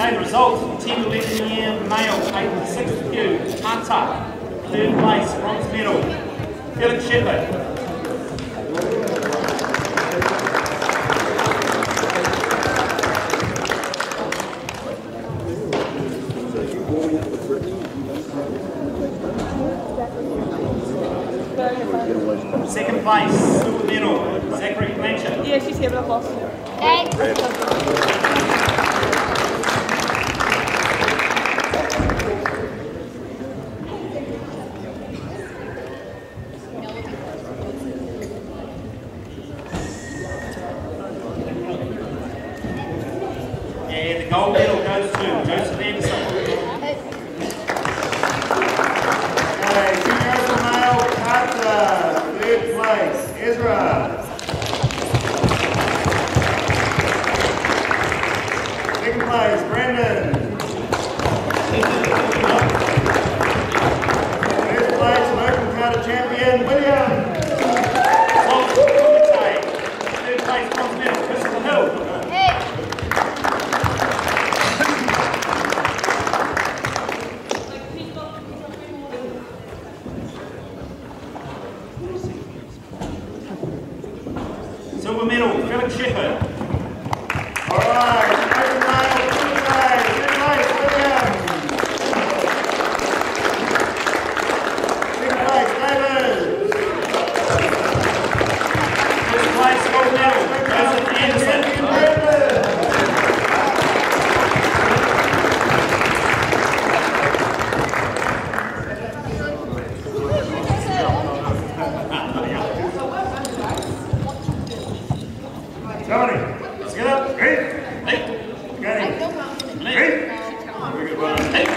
Okay, the results. 10 to 11 year male, 8 to 6 kyu, Hunter. Third place, bronze medal. Felix Shepherd. Second place, silver medal, Zachary Blanchard. Yeah, she's here, but I've lost her. And the gold medal goes to Joseph Anderson. Okay, junior male, Kata, third place, Ezra. Second place, Brandon. First place, Open Kata champion, William. Silver medal, Felix Shepherd. All right, Tony, let's get up. Hey, hey, good, well done. hey.